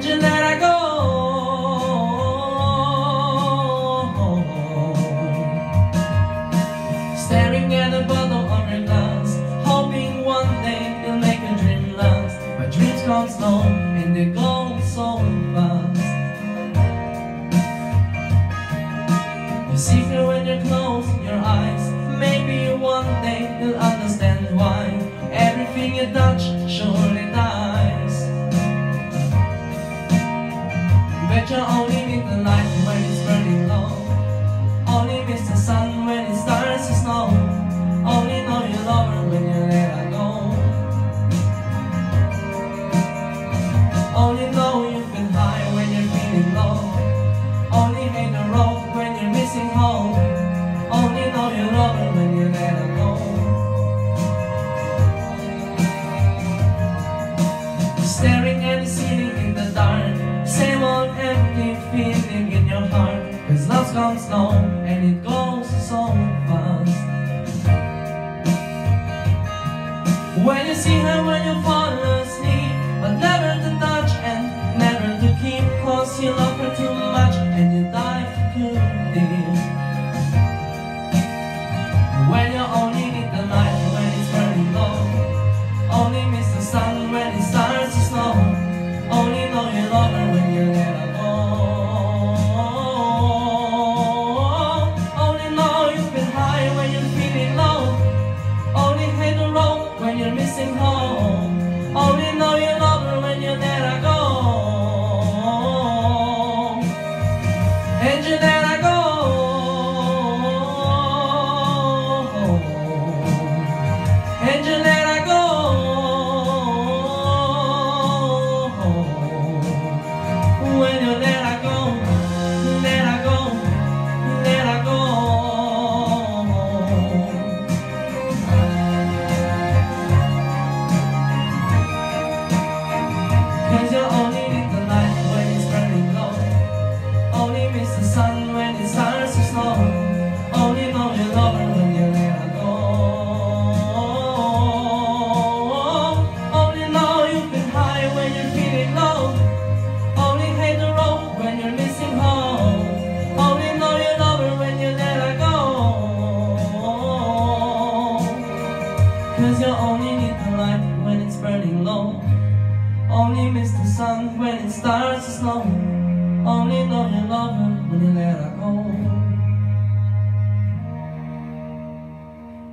And that I her go. Staring at the bottom of your glass, hoping one day you'll make a dream last. But dreams come slow and they go so fast. You see fear when you close your eyes. Maybe one day you'll understand why everything you touch surely You only Love comes slow and it goes so fast. When you see her when you fall you're missing home. Oh, Only know you love her when you let her go. And you let Cause you been high when you keep it low only hate the road when you missing home Only know you love when you there gone Cuz your only need the light when it's burning low. Only miss the sun when it starts to snow. Only know you love her when you let her go.